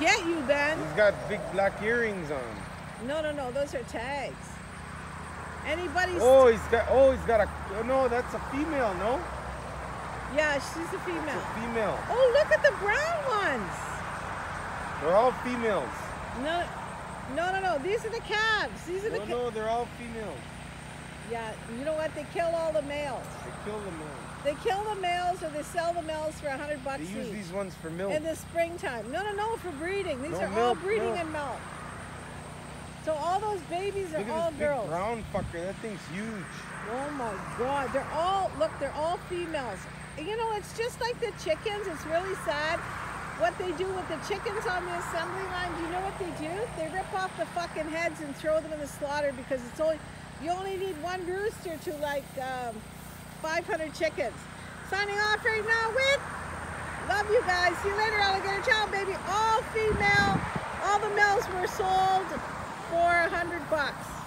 get you, Ben. He's got big black earrings on. No, no, no. Those are tags. Anybody's. Oh, he's got. Oh, he's got a. Oh, no, that's a female. No, Yeah, she's a female. a female. Oh, look at the brown ones. They're all females. No, no, no, no. These are the calves. These are the. No, no, they're all females. Yeah, you know what? They kill all the males. They kill them. all. They kill the males or they sell the males for a hundred bucks They use each these ones for milk. in the springtime. No, no, no, for breeding. These No, are all breeding milk. and milk. So all those babies are Look all at this big girls. brown fucker. That thing's huge. Oh my God! They're all look. They're all females. You know, it's just like the chickens. It's really sad what they do with the chickens on the assembly line. Do you know what they do? They rip off the fucking heads and throw them in the slaughter because it's only you only need one rooster to like um, 500 chickens. Signing off right now with love you guys. See you later, alligator child baby. All female. All the males were sold for a hundred bucks.